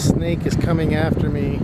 snake is coming after me.